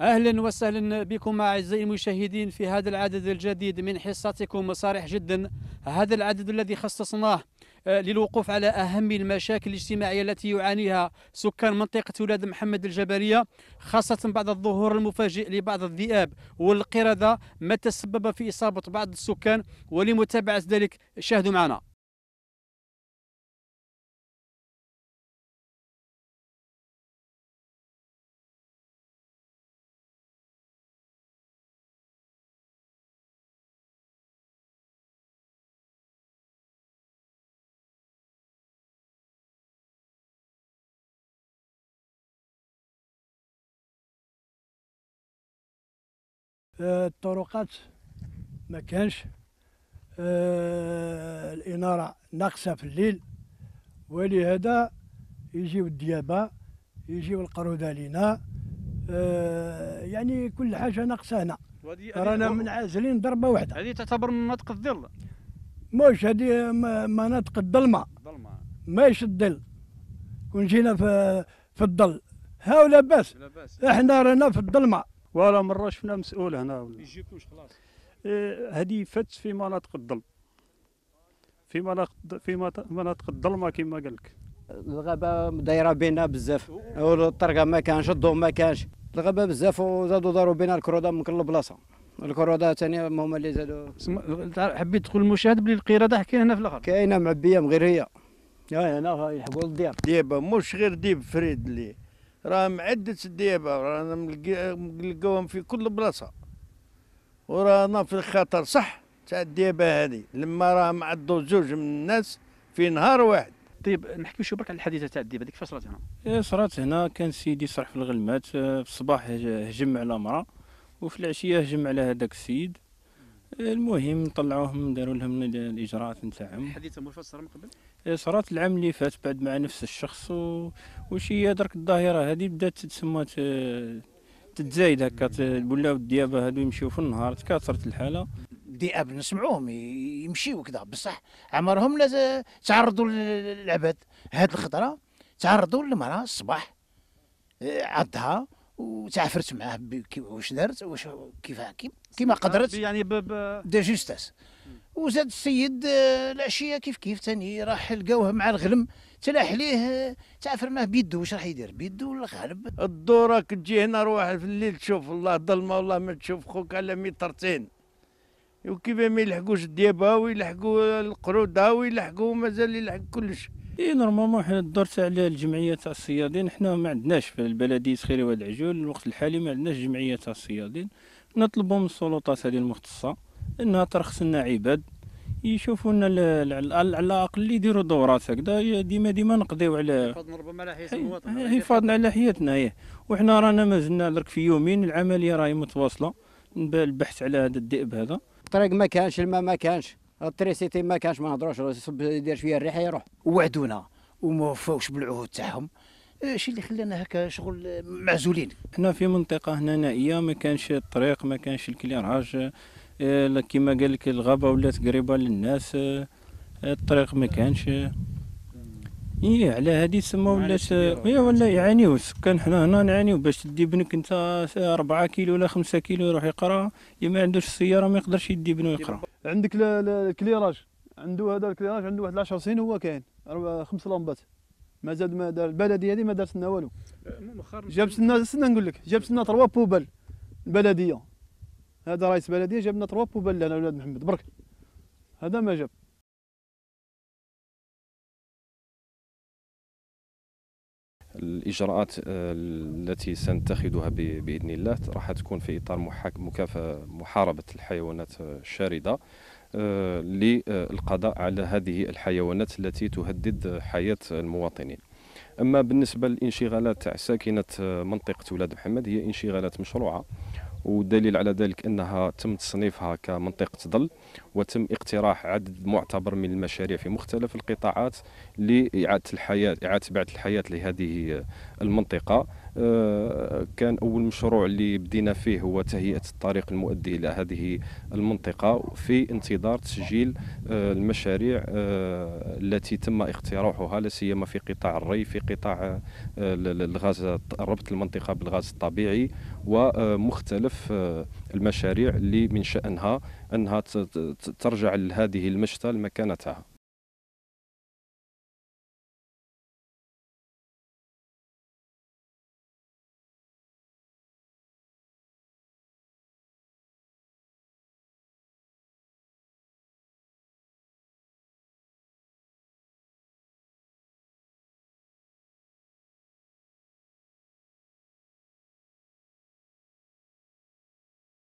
أهلا وسهلا بكم أعزائي المشاهدين في هذا العدد الجديد من حصتكم. صارح جدا هذا العدد الذي خصصناه آه، للوقوف على أهم المشاكل الاجتماعية التي يعانيها سكان منطقة ولاد محمد الجبلية خاصة بعد الظهور المفاجئ لبعض الذئاب والقردة. ما تسبب في إصابة بعض السكان ولمتابعة ذلك؟ شاهدوا معنا. الطرقات ما كانش. آه، الإنارة ناقصة في الليل ولهذا يجيو الديابة يجيو القرودة لينا آه، يعني كل حاجة ناقصة هنا. رانا منعزلين ضربة واحدة. هذه تعتبر مناطق الظل. مش هذه مناطق الظلمة. ظلمه ماهيش الظل. كون جينا في في الظل. ها ولا باس لا باس إحنا رانا في الظلمة. ولا مرة شفنا مسؤول هنا. ولا يجيكوش خلاص. إيه، هذه فات في مناطق الظل في مناطق في مناطق- الظلمة كما قال لك الغابة دايرة بينا بزاف. والطرقة ما كانش الضوء ما كانش. الغابة بزاف وزادوا داروا بينا القرودة من كل بلاصة. القرودة ثاني هما اللي زادوا. حبيت تقول المشاهد بلي القرده كاين هنا في الآخر. كاينة معبيه من غير هي هنا يحبوا الديار ديابه مش غير ديب فريد اللي راه معدة الديابه رانا ملقي- نلقاوهم في كل بلاصة. ورانا في الخطر صح تاع الديابة هذه. لما راه معدوا زوج من الناس في نهار واحد. طيب نحكي شو برك على الحادثة تاع الديب هذيك كيفاش صرات هنا؟ إيه، صرات هنا. كان سيدي صرح في الغلمات آه، في الصباح هج- هجم على مرأة وفي العشية هجم على هذاك السيد. المهم طلعوهم داروا لهم ال- الإجراءات نتاعهم. مش صار من قبل؟ إيه، صرات العام اللي فات بعد مع نفس الشخص و... وشي درك الظاهرة هذه بدات تسمى ت- تتزايد هكا ولاو الديابة هادو يمشيو في النهار تكاثرت الحالة. الذئاب نسمعوهم يمشيو كذا بصح عمرهم لا تعرضوا للعباد. هاد الخضره تعرضوا للمرأة الصباح آه، عضها وتعافرت معاه واش دارت واش كيف كيما قدرت يعني. دا جوستاس. وزاد السيد آه، العشية كيف كيف تاني راح لقاوه مع الغلم تلاح ليه آه، تعافر معاه بيدو. واش راح يدير؟ بيدو الغالب الدور راك تجي هنا واحد في الليل تشوف الله ظلمه والله ما تشوف خوك على مترتين وكيف ما يلحقوش الديابة ويلحقوا القرودة ويلحقوا مازال يلحق كلش. إي نورمالمون حنا الدور تاع الجمعية تاع الصيادين حنا ما عندناش في البلديه سخيري واد العجول الوقت الحالي ما عندناش جمعية تاع الصيادين. نطلبوا من السلطات هذه المختصة إنها ترخص لنا عباد يشوفوا لنا على الأقل اللي يديروا دورات هكذا ديما ديما نقضيو على ربما على حياه حي- المواطن حفاظنا على حياتنا إيه. وحنا رانا مازلنا درك في يومين العملية راهي متواصلة البحث على هذا الذئب هذا. الطريق ما كانش الماء ما كانش. التريسيتي ما كانش ما نهضروش يصب يدير شوية الريحه يروح. وعدونا وما وفاوش بالعهود تاعهم. إيش اللي خلانا هكا شغل معزولين؟ حنا في منطقة هنا نائية ما كانش الطريق ما كانش الكليراج. لا كيما قال لك الغابة ولات قريبة للناس. آه، الطريق ما كانش. إيه على هذه تسمى ولات إيه ولا يعانيو السكان حنا هنا نعانيو باش تدي بنك أنت 4 كيلو ولا 5 كيلو يروح يقرأ. اللي ما عندوش السيارة ما يقدرش يدي بنو يقرأ. عندك ال- ال- الكليراج. عنده هذا الكليراج عنده واحد 10 سنين هو كاين. أربعة- خمس لمبات. ما زاد ما دار البلديه هذه ما دارت لنا والو. مؤخرا جاب لنا استنى نقول لك. جاب لنا trois poubelles. البلدية. هذا رئيس بلدية جاب لنا trois poubelles لنا ولاد محمد. برك. هذا ما جاب. الإجراءات آه، التي سنتخذها ب- بإذن الله راح تكون في إطار محاك- مكافحة محاربة الحيوانات الشاردة آه، للقضاء على هذه الحيوانات التي تهدد حياة المواطنين. أما بالنسبة للانشغالات تاع ساكنة آه، منطقة ولاد محمد هي انشغالات مشروعة. والدليل على ذلك أنها تم تصنيفها كمنطقة ظل وتم اقتراح عدد معتبر من المشاريع في مختلف القطاعات لإعادة الحياة إعادة بعث الحياة لهذه المنطقة. آه، كان أول مشروع اللي بدينا فيه هو تهيئة الطريق المؤدي إلى هذه المنطقة في انتظار تسجيل آه، المشاريع آه، التي تم اقتراحها لا سيما في قطاع الري في قطاع الغاز ربط المنطقة بالغاز الطبيعي ومختلف المشاريع اللي من شأنها أنها ترجع لهذه المشتى لمكانتها.